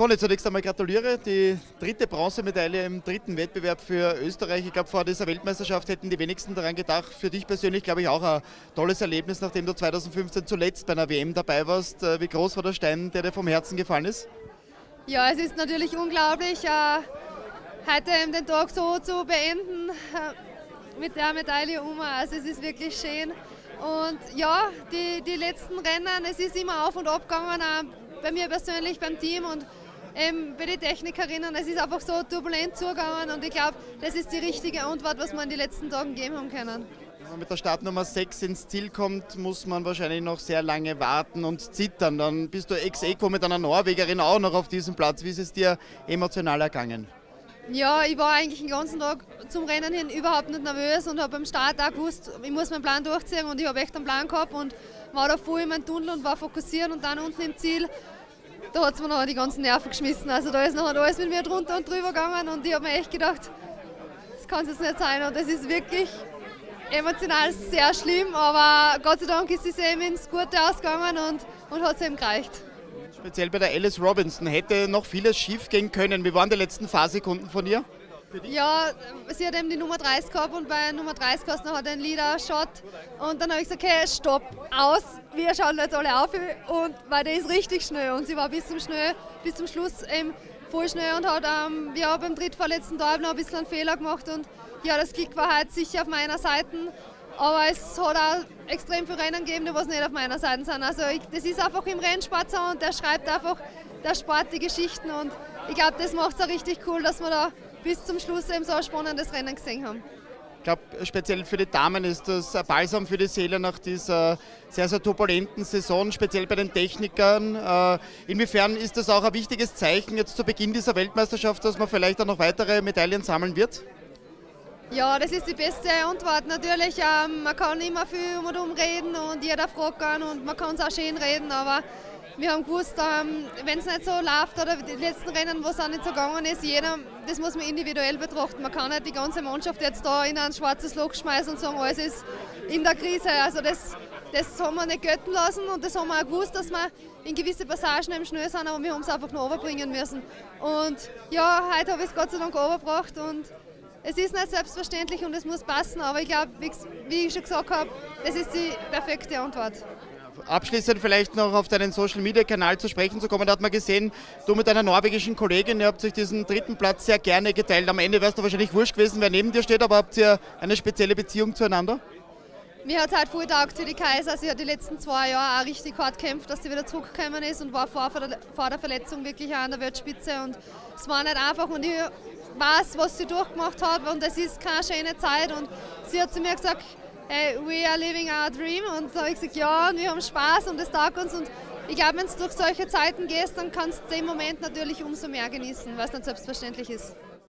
Conny, zunächst einmal gratuliere. Die dritte Bronzemedaille im dritten Wettbewerb für Österreich. Ich glaube, vor dieser Weltmeisterschaft hätten die wenigsten daran gedacht. Für dich persönlich, glaube ich, auch ein tolles Erlebnis, nachdem du 2015 zuletzt bei einer WM dabei warst. Äh, wie groß war der Stein, der dir vom Herzen gefallen ist? Ja, es ist natürlich unglaublich, äh, heute den Tag so zu beenden äh, mit der Medaille um. Also es ist wirklich schön. Und ja, die, die letzten Rennen, es ist immer auf und ab gegangen, bei mir persönlich, beim Team und ähm, bei den Technikerinnen, es ist einfach so turbulent zugegangen und ich glaube, das ist die richtige Antwort, was wir in den letzten Tagen geben haben können. Wenn man mit der Startnummer 6 ins Ziel kommt, muss man wahrscheinlich noch sehr lange warten und zittern. Dann bist du ex equo mit einer Norwegerin auch noch auf diesem Platz. Wie ist es dir emotional ergangen? Ja, ich war eigentlich den ganzen Tag zum Rennen hin überhaupt nicht nervös und habe beim Start auch gewusst, ich muss meinen Plan durchziehen und ich habe echt einen Plan gehabt und war da voll in meinem Tunnel und war fokussiert und dann unten im Ziel da hat es mir noch die ganzen Nerven geschmissen. Also da ist noch alles mit mir drunter und drüber gegangen und ich habe mir echt gedacht, das kann es jetzt nicht sein. Und das ist wirklich emotional sehr schlimm, aber Gott sei Dank ist es eben ins Gute ausgegangen und, und hat es eben gereicht. Speziell bei der Alice Robinson hätte noch vieles schief gehen können. Wie waren die letzten Fahrsekunden von ihr? Ja, sie hat eben die Nummer 30 gehabt und bei Nummer 30 hat noch einen Leader-Shot. Und dann habe ich gesagt, okay, stopp, aus, wir schauen jetzt alle auf. Und weil der ist richtig schnell und sie war bis zum, schnell, bis zum Schluss eben voll schnell und hat ähm, ja, beim drittverletzten Tag noch ein bisschen einen Fehler gemacht. Und ja, das Kick war halt sicher auf meiner Seite. Aber es hat auch extrem viele Rennen gegeben, die was nicht auf meiner Seite sind. Also ich, das ist einfach im Rennsport so und der schreibt einfach der Sport die Geschichten. Und ich glaube, das macht es auch richtig cool, dass man da bis zum Schluss eben so ein spannendes Rennen gesehen haben. Ich glaube, speziell für die Damen ist das ein Balsam für die Seele nach dieser sehr, sehr turbulenten Saison, speziell bei den Technikern. Äh, inwiefern ist das auch ein wichtiges Zeichen jetzt zu Beginn dieser Weltmeisterschaft, dass man vielleicht auch noch weitere Medaillen sammeln wird? Ja, das ist die beste Antwort. Natürlich, ähm, man kann immer viel um und um reden und jeder fragt und man kann es auch schön reden, aber wir haben gewusst, ähm, wenn es nicht so läuft oder die letzten Rennen, wo es auch nicht so gegangen ist, jeder, das muss man individuell betrachten. Man kann nicht die ganze Mannschaft jetzt da in ein schwarzes Loch schmeißen und sagen, alles ist in der Krise. Also das, das haben wir nicht götten lassen und das haben wir auch gewusst, dass wir in gewisse Passagen eben schnell sind, aber wir haben es einfach noch überbringen müssen. Und ja, heute habe ich es Gott sei Dank übergebracht und es ist nicht selbstverständlich und es muss passen, aber ich glaube, wie, wie ich schon gesagt habe, das ist die perfekte Antwort. Abschließend vielleicht noch auf deinen Social Media Kanal zu sprechen zu kommen, da hat man gesehen, du mit deiner norwegischen Kollegin, ihr habt sich diesen dritten Platz sehr gerne geteilt. Am Ende wärst du wahrscheinlich wurscht gewesen, wer neben dir steht, aber habt ihr eine spezielle Beziehung zueinander? Mir hat es halt voll taugt für die Kaiser. Sie hat die letzten zwei Jahre auch richtig hart gekämpft, dass sie wieder zurückgekommen ist und war vor der, vor der Verletzung wirklich an der Weltspitze. Und es war nicht einfach und ich weiß, was sie durchgemacht hat und es ist keine schöne Zeit. Und sie hat zu mir gesagt, hey, we are living our dream. Und da habe ich gesagt, ja, und wir haben Spaß und es taugt uns. Und ich glaube, wenn du durch solche Zeiten gehst, dann kannst du den Moment natürlich umso mehr genießen, es nicht selbstverständlich ist.